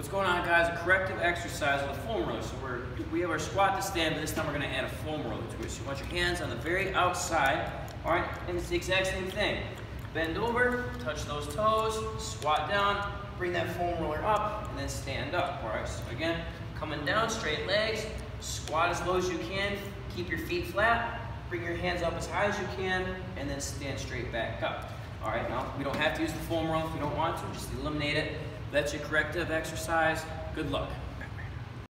What's going on guys? A corrective exercise with a foam roller. So we're, we have our squat to stand, but this time we're gonna add a foam roller to it. So you want your hands on the very outside, all right? And it's the exact same thing. Bend over, touch those toes, squat down, bring that foam roller up, and then stand up, all right? So again, coming down, straight legs, squat as low as you can, keep your feet flat, bring your hands up as high as you can, and then stand straight back up. All right, now we don't have to use the foam roller if we don't want to, just eliminate it. That's your corrective exercise. Good luck.